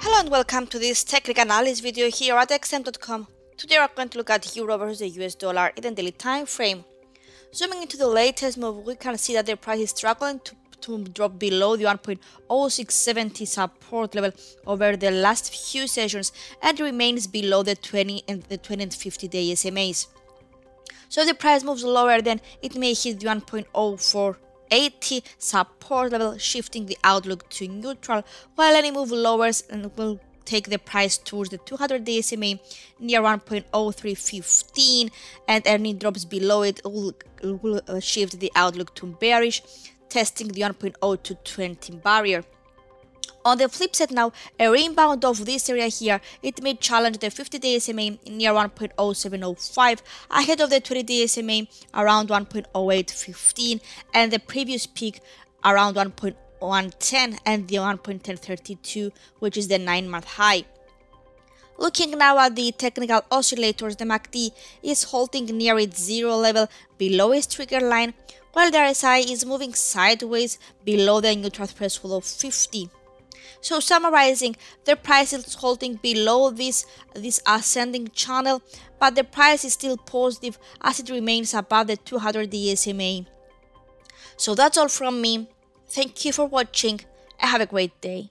Hello and welcome to this technical analysis video here at xm.com. Today we're going to look at Euro versus the US dollar in the daily time frame. Zooming into the latest move, we can see that the price is struggling to, to drop below the 1.0670 support level over the last few sessions and remains below the 20 and the 20 and 50 day SMAs. So if the price moves lower, then it may hit the 1.04 80 support level, shifting the outlook to neutral, while any move lowers and will take the price towards the 200 DSMA near 1.0315 and any drops below it will, will uh, shift the outlook to bearish, testing the 1.0220 barrier. On the flip side now, a rebound of this area here, it may challenge the 50-day SMA near 1.0705 ahead of the 20-day SMA around 1.0815 and the previous peak around 1.110 and the 1.1032 which is the 9-month high. Looking now at the technical oscillators, the MACD is holding near its zero level below its trigger line, while the RSI is moving sideways below the neutral threshold of 50. So summarizing, the price is holding below this, this ascending channel, but the price is still positive as it remains above the 200 DSMA. So that's all from me. Thank you for watching and have a great day.